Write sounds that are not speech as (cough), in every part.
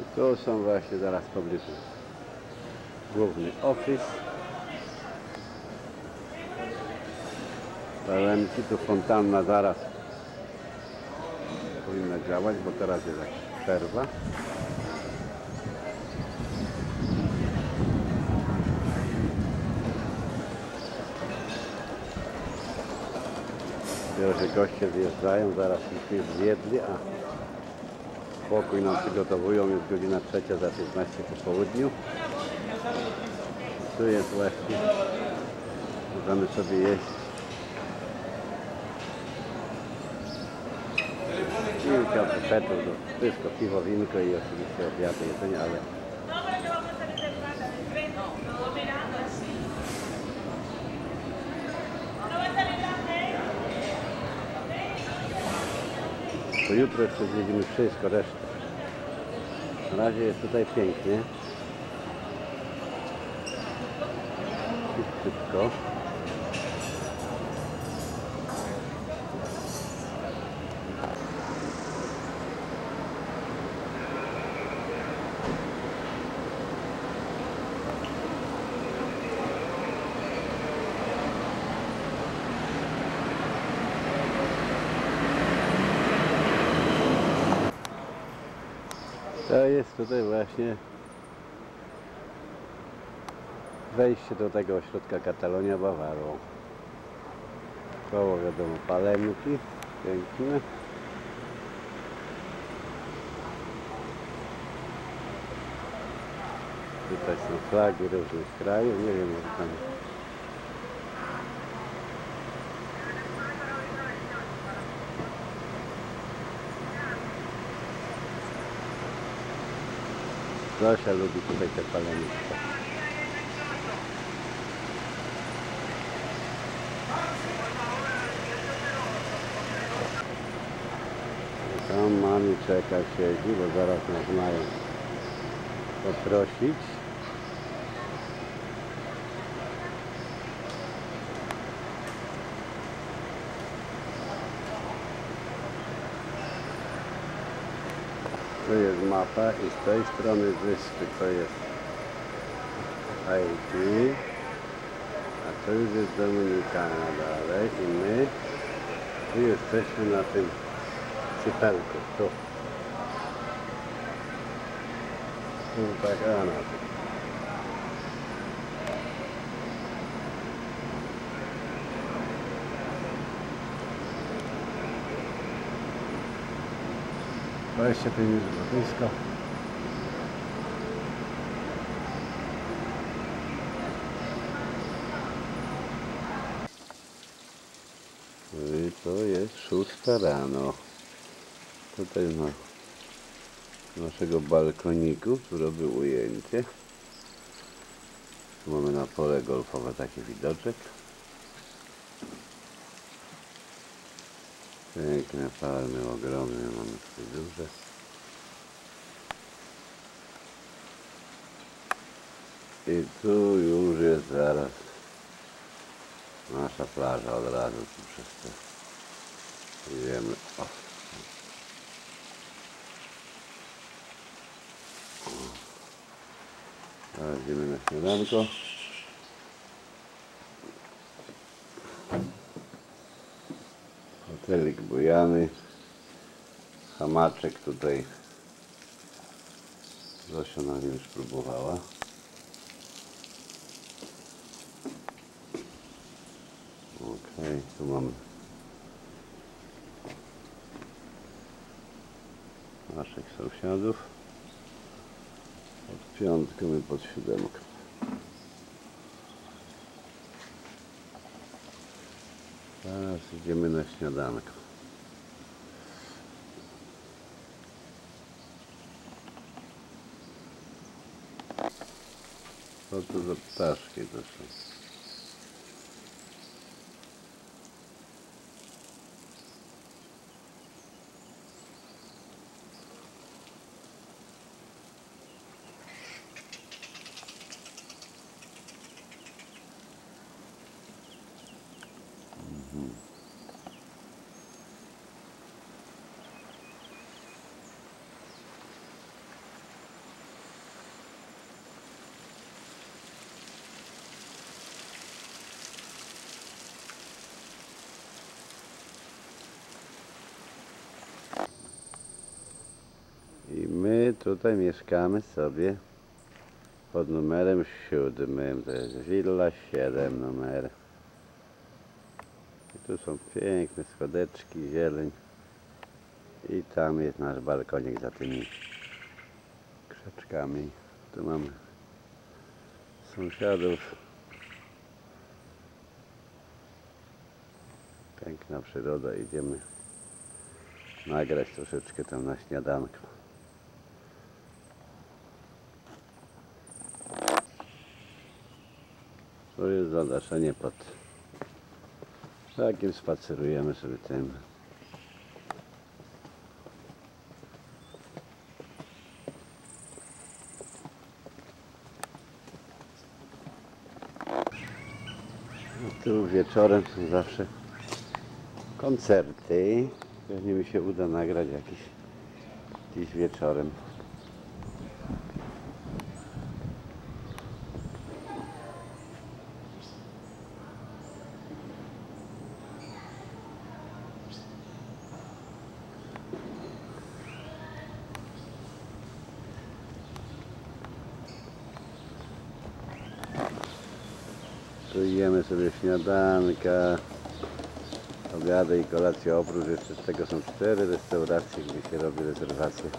I tu są właśnie zaraz w pobliżu główny office. Pełenki, tu fontanna zaraz powinna działać, bo teraz jest jakaś przerwa. Pierwsi goście zjeżdżają, zaraz już zjedli, a pokój nam przygotowują, jest godzina trzecia za 15 po południu. Tu jest właśnie, możemy sobie jeść. Kilka bufetów, to wszystko, piwo, winko i oczywiście obiady, jedzenie, ale to jutro jeszcze zwiedzimy wszystko, resztę. Na razie jest tutaj pięknie. Szybko. To jest tutaj właśnie wejście do tego ośrodka Katalonia Bawarą. Koło wiadomo palemki, piękne. Tutaj są flagi różnych krajów, nie wiem jak tam Zosia lubi tutaj te palemki. Tam mami czeka, siedzi, bo zaraz nas mają poprosić. Tu jest mapa i z tej strony wyspy to jest Haiti, a to już jest Dominikana dalej i my tu jesteśmy na tym cypelku, tu. Tu tak, a na tym. Dwadzieścia pięć minut blisko. I to jest szósta rano. Tutaj na naszego balkoniku, tu robię ujęcie. Mamy na pole golfowe taki widoczek. Piękne palmy, ogromne, mamy tutaj duże. I tu już jest zaraz nasza plaża od razu tu przez te idziemy. O. Teraz idziemy na śniadanko. Hotelik bujany. Hamaczek tutaj. Zosia na nim już próbowała. Okej, tu mamy naszych sąsiadów. Pod piątką i pod siódemką. Teraz idziemy na śniadanko. Co to za ptaszki to są? Tutaj mieszkamy sobie pod numerem siódmym. To jest willa 7 numer. I tu są piękne schodeczki, zieleń. I tam jest nasz balkonik za tymi krzaczkami. Tu mamy sąsiadów. Piękna przyroda, idziemy nagrać troszeczkę tam na śniadanko. To jest zadaszenie pod takim spacerujemy sobie tym. No, Tu wieczorem są zawsze koncerty. Pewnie mi się uda nagrać jakiś dziś wieczorem. Tu jemy sobie śniadanka, obiady i kolacje. Oprócz jeszcze tego są cztery restauracje, gdzie się robi rezerwacje.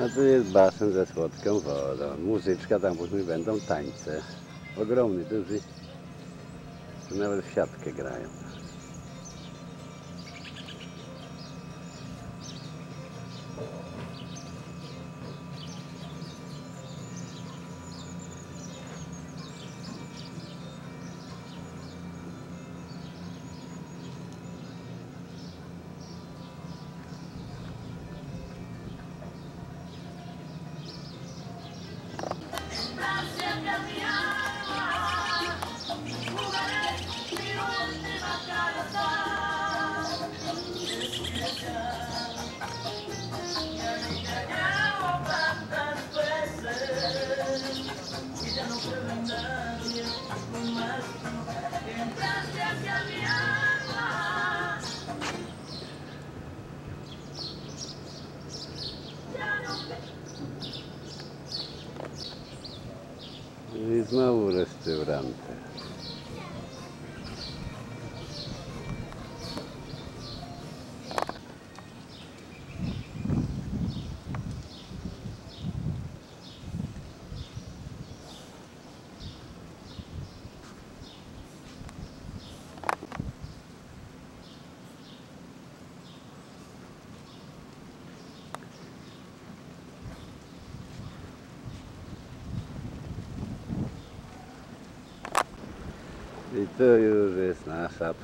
A tu jest basen ze słodką wodą. Muzyczka, tam później będą tańce. Ogromny, duży. Tu nawet w siatkę grają. strukturen restauranty. I tu już jest nasza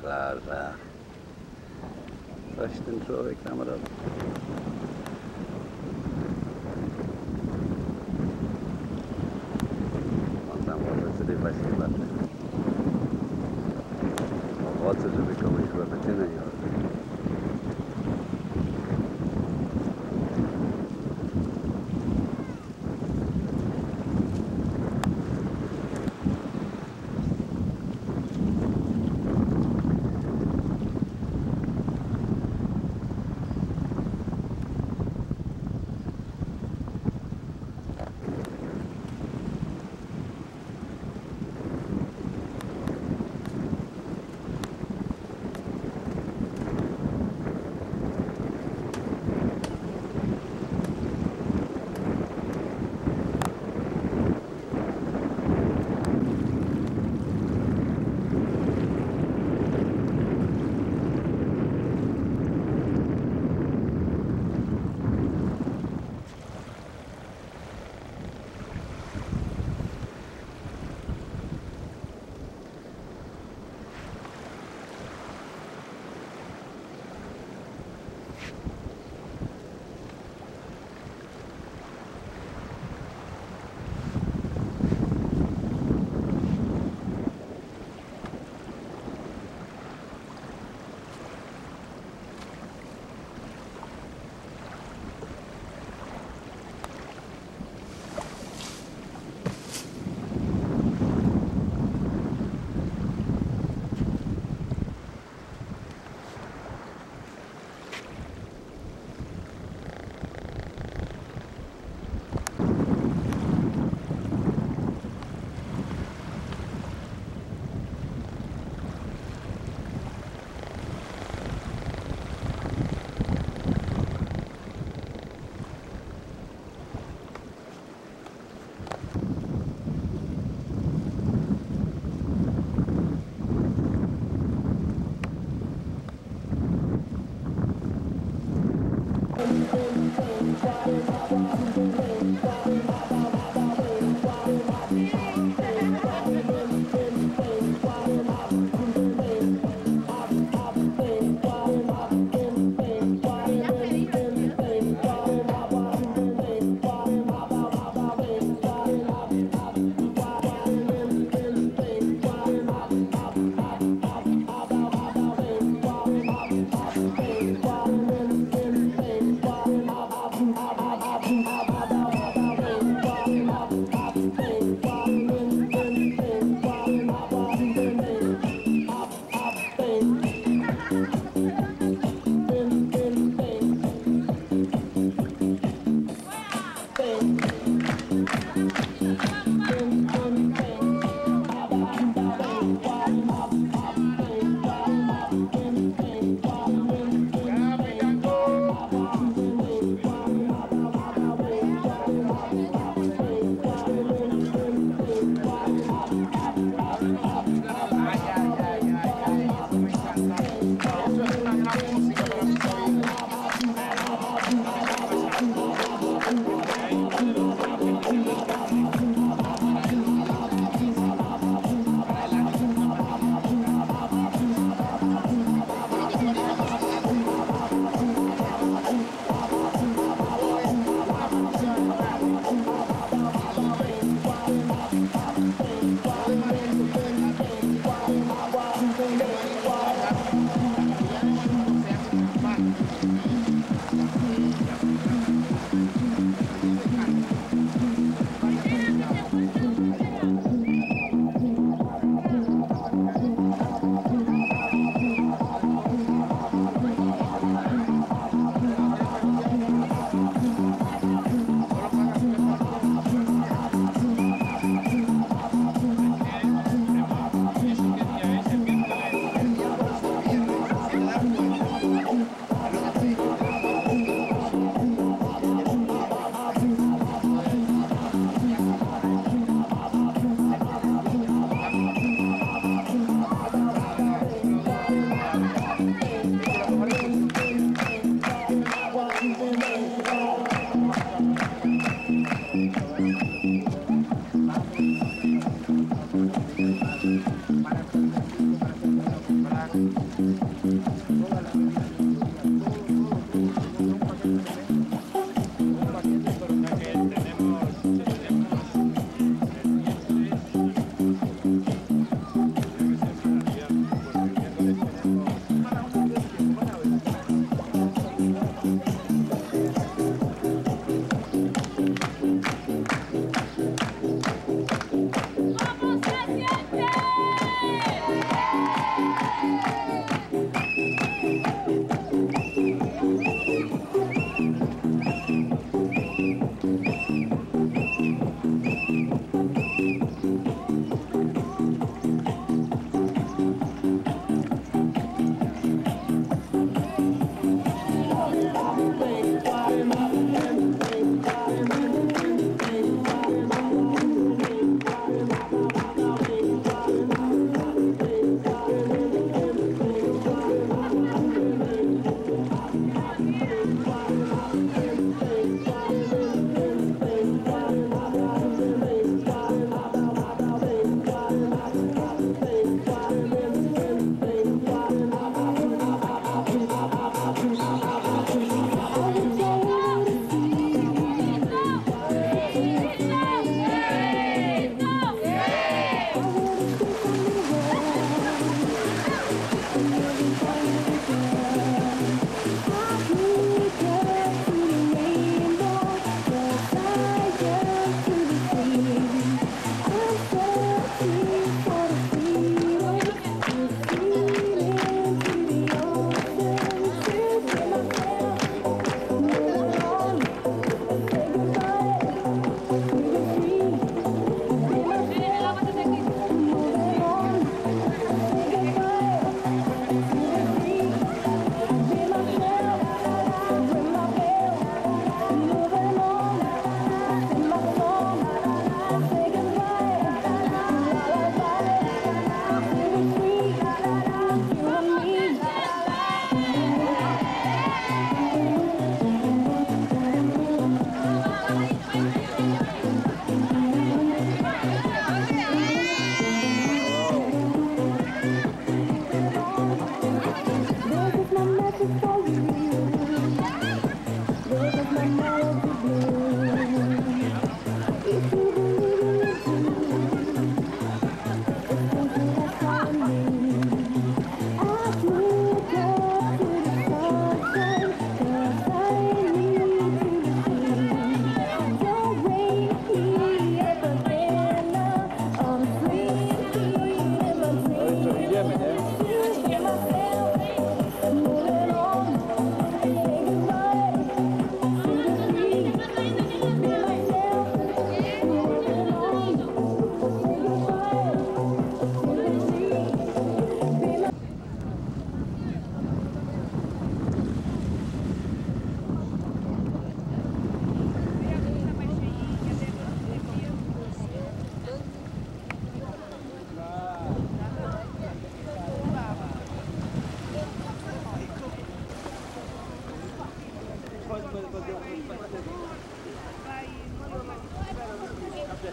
Ja.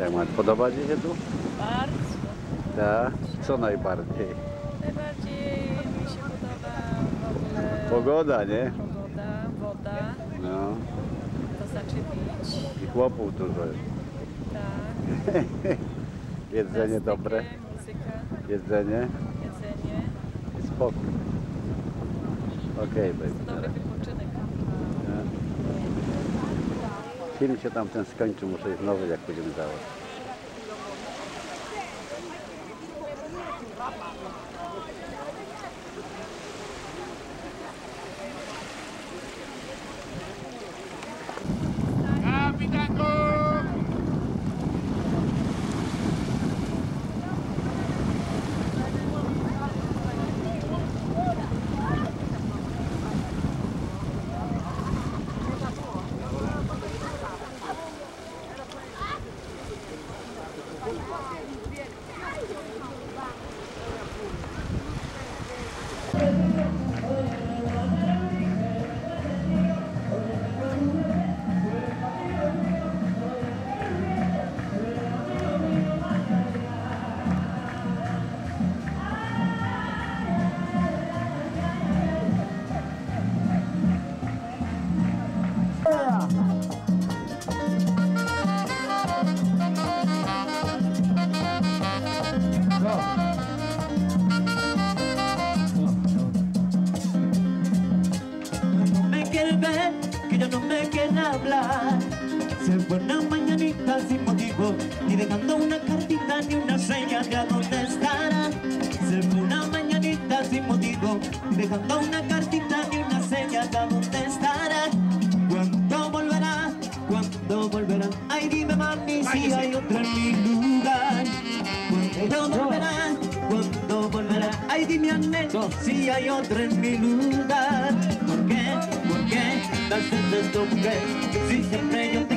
Jak ma podoba Ci się tu? Bardzo. Tak. Co najbardziej? Najbardziej mi się podoba w ogóle Pogoda, nie? pogoda, woda, No. to znaczy pić. I chłopów dużo jest. Tak. (laughs) Jedzenie plastykę, dobre. Muzyka, Jedzenie jedzenie. i spokój. Okej, Dobry baby. wypoczynek. Nie? Film się tamten skończy, muszę iść nowy, jak będziemy dawać. tu Si siempre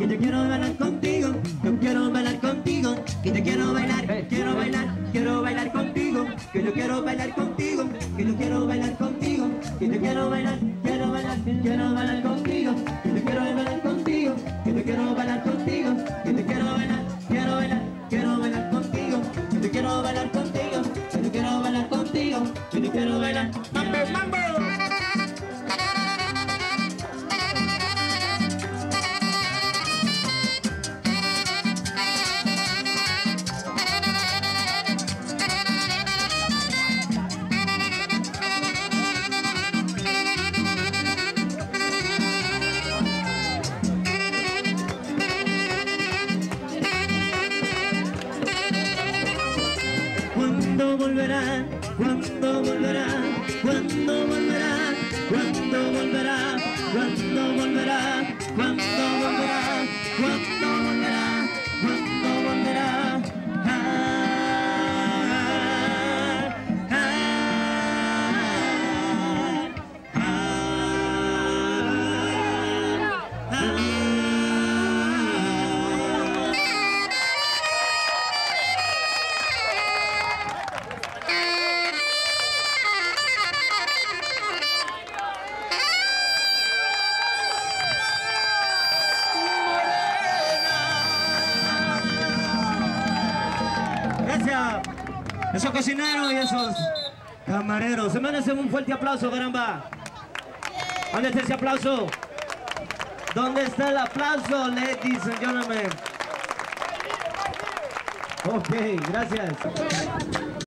que yo quiero bailar contigo, yo quiero bailar contigo, que yo quiero bailar, quiero bailar, quiero bailar contigo, que yo quiero bailar contigo, que yo quiero bailar contigo, que yo quiero bailar, quiero bailar, quiero bailar contigo, que yo cocineros y esos camareros. Se merecen un fuerte aplauso, caramba. ¿Dónde está ese aplauso? ¿Dónde está el aplauso, ladies and gentlemen? Ok, gracias.